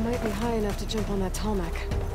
might be high enough to jump on that Tallneck.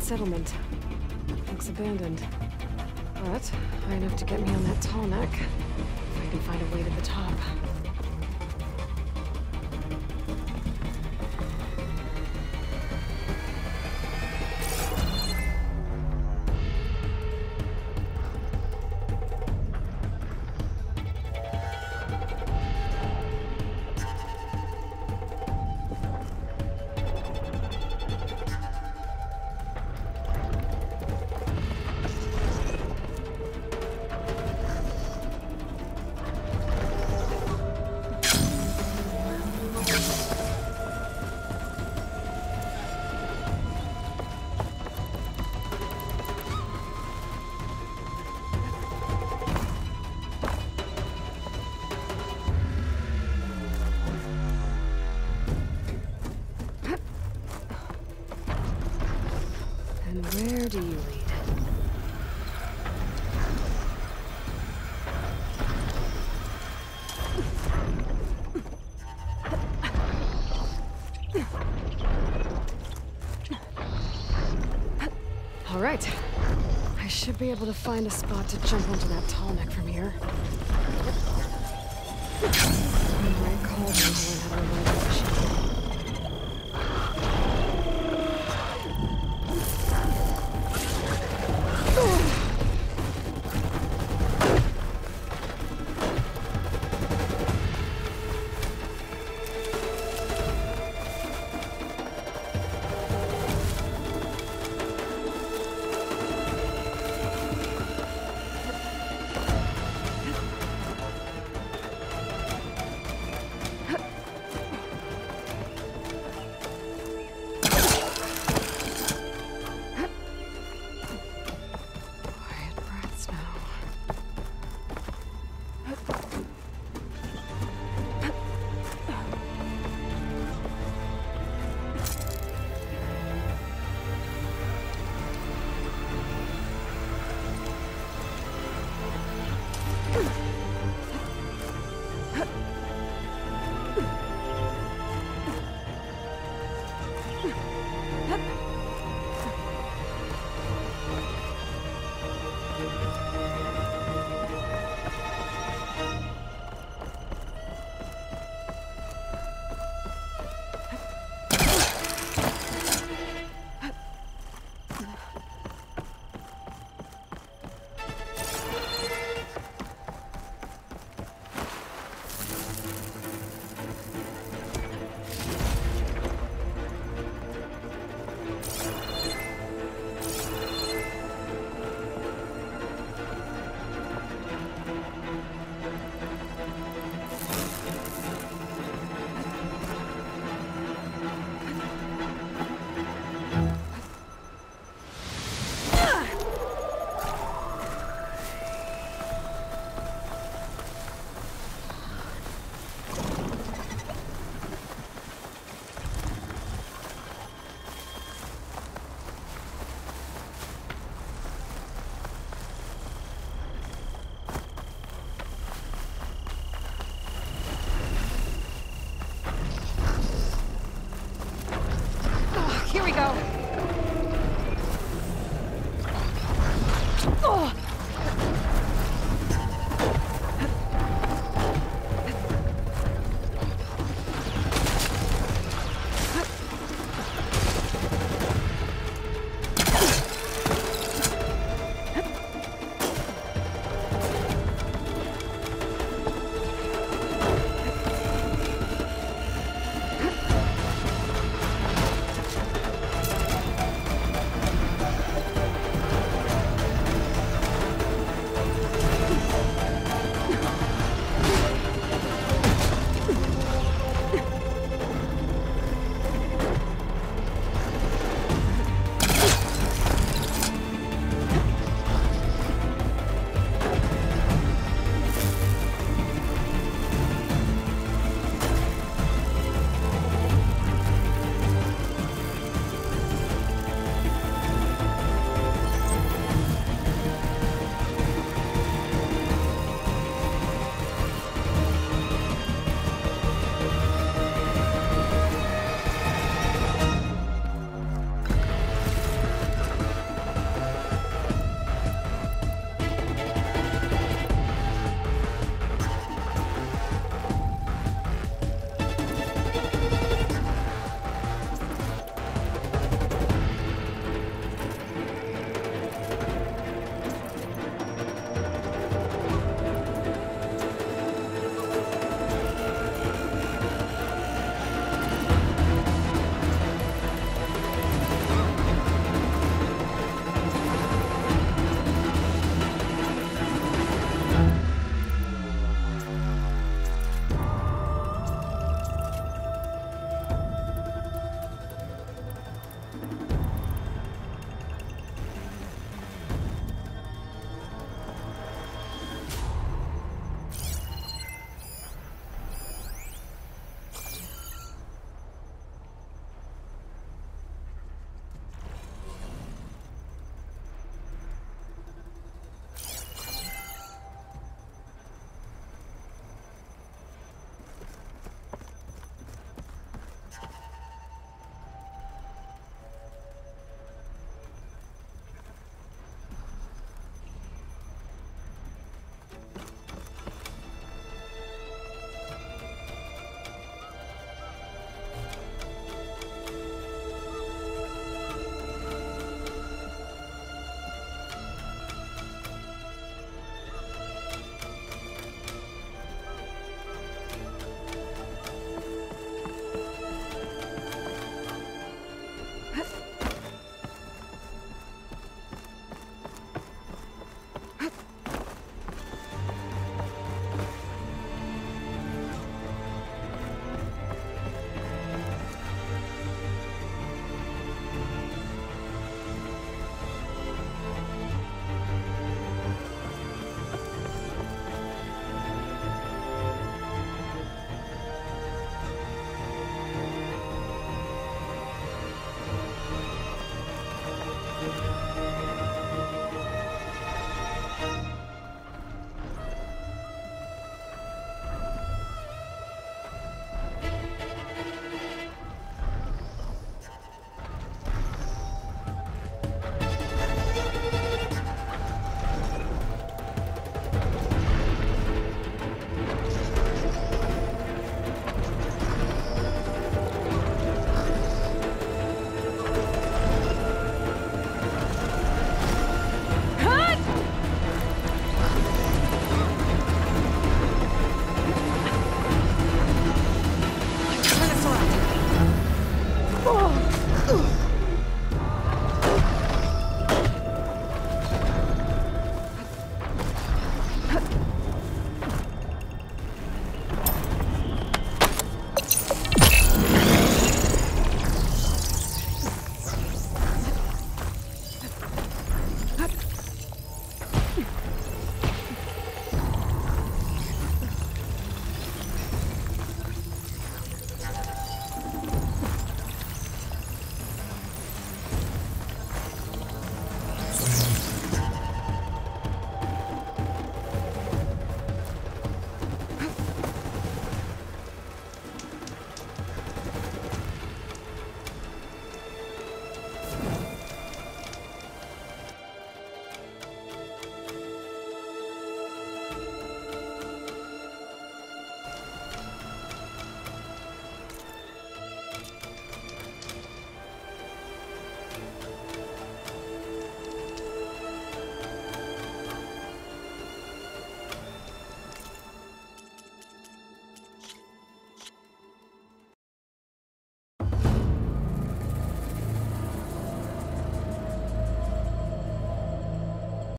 Settlement. Looks abandoned. But high enough to get me on that tall neck. If I can find a way to the top. Do you? All right. I should be able to find a spot to jump onto that tall neck from here.